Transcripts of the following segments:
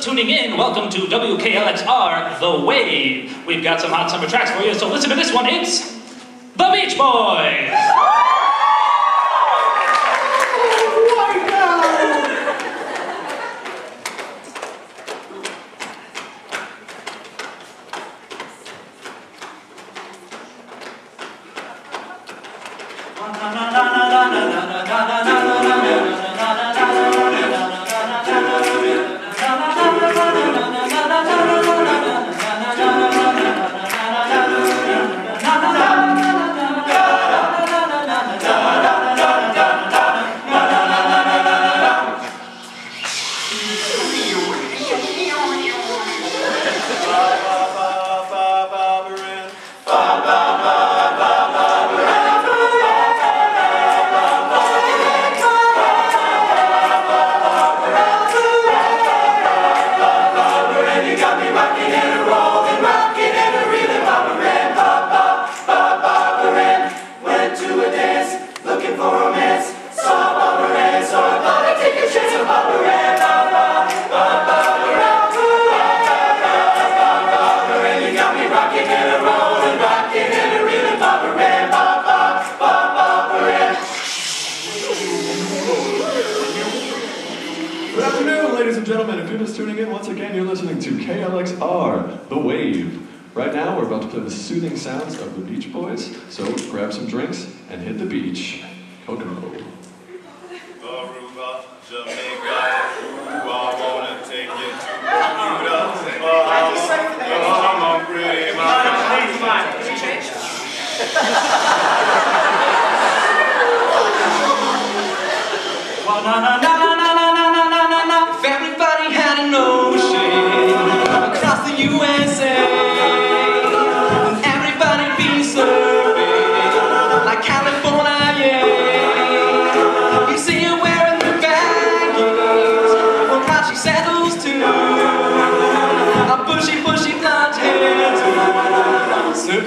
tuning in, welcome to WKLXR The Wave. We've got some hot summer tracks for you, so listen to this one. It's The Beach Boys. And gentlemen. If you're just tuning in, once again, you're listening to KLXR, The Wave. Right now, we're about to play the soothing sounds of the Beach Boys, so grab some drinks and hit the beach. Kokomo. Aruba, Jamaica,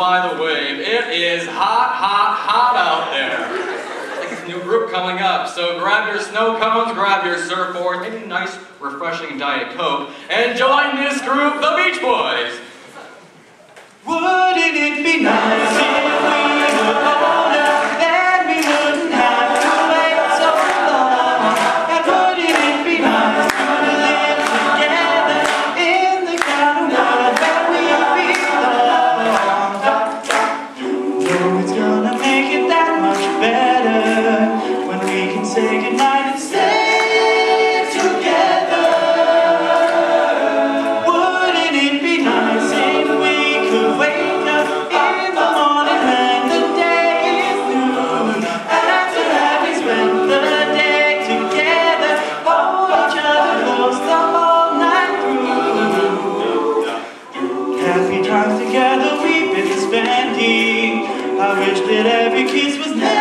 KLXY The Wave. It is hot, hot, hot out there. This new group coming up. So grab your snow cones, grab your surfboard, maybe a nice, refreshing Diet Coke, and join this group, the Beach Boys. Wouldn't it be nice wish that every kiss was never.